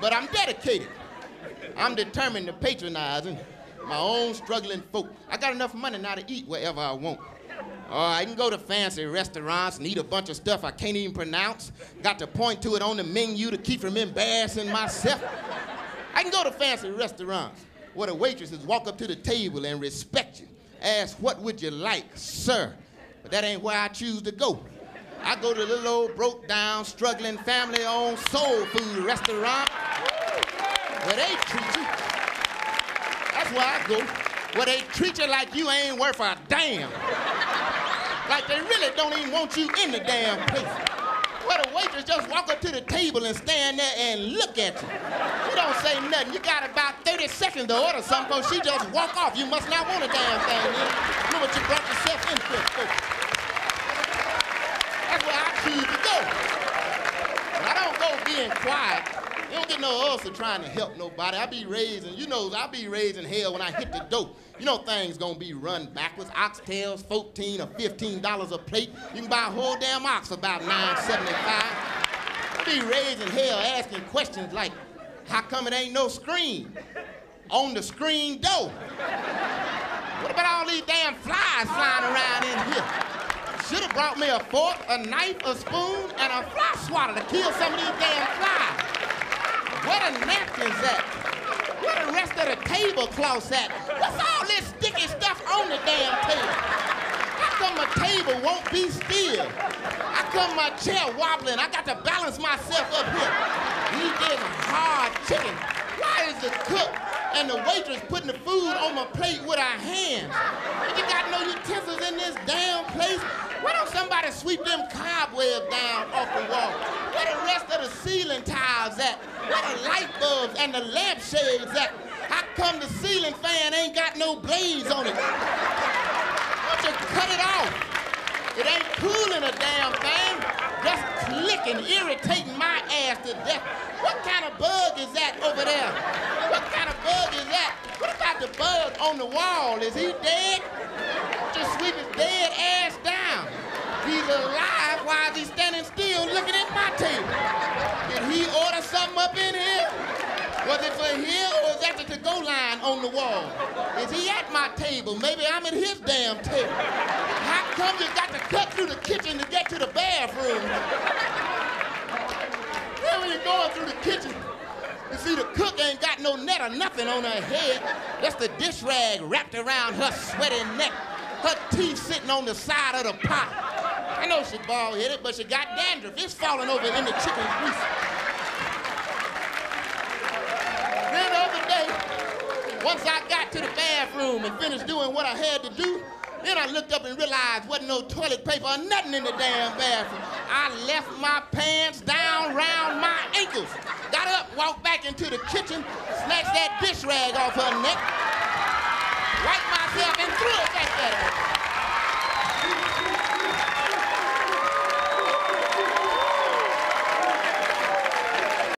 But I'm dedicated. I'm determined to patronize my own struggling folk. I got enough money now to eat wherever I want. Oh, I can go to fancy restaurants and eat a bunch of stuff I can't even pronounce. Got to point to it on the menu to keep from embarrassing myself. I can go to fancy restaurants where the waitresses walk up to the table and respect you. Ask, what would you like, sir? But that ain't where I choose to go. I go to the little old broke down, struggling, family owned soul food restaurant where they treat you. That's where I go. Where they treat you like you ain't worth a damn. Like they really don't even want you in the damn place. Where the waitress just walk up to the table and stand there and look at you. You don't say nothing. You got about 30 seconds to order something, she just walk off. You must not want a damn thing. You know what you brought yourself into. That's where I choose to go. And I don't go being quiet. You don't get no ulcer trying to help nobody. I be raising, you know, I be raising hell when I hit the dope. You know things gonna be run backwards. Oxtails, 14 or 15 dollars a plate. You can buy a whole damn ox about 9.75. I be raising hell asking questions like, how come it ain't no screen on the screen door? What about all these damn flies flying around in here? Should have brought me a fork, a knife, a spoon, and a fly swatter to kill some of these damn flies. Where the napkins at? Where the rest of the tablecloths at? What's all this sticky stuff on the damn table? How come my table won't be still? How come my chair wobbling? I got to balance myself up here. These days hard chicken. Why is the cook and the waitress putting the food on my plate with our hands? You got no utensils in this damn place? Why don't somebody sweep them cobwebs down off the wall? Ceiling tiles at? Where the light bulbs and the lampshades at? How come the ceiling fan ain't got no blades on it? Why don't you cut it off? It ain't cooling a damn thing. Just clicking, irritating my ass to death. What kind of bug is that over there? What kind of bug is that? What about the bug on the wall? Is he dead? Just sweep his dead ass Was it for here or is that the to-go line on the wall? Is he at my table? Maybe I'm at his damn table. How come you got to cut through the kitchen to get to the bathroom? Then when you're going through the kitchen, you see the cook ain't got no net or nothing on her head. That's the dish rag wrapped around her sweaty neck. Her teeth sitting on the side of the pot. I know she's bald-headed, but she got dandruff. It's falling over in the chicken grease. Then the other day, once I got to the bathroom and finished doing what I had to do, then I looked up and realized wasn't no toilet paper or nothing in the damn bathroom. I left my pants down round my ankles. Got up, walked back into the kitchen, snatched that dish rag off her neck, wiped myself and threw it back at her.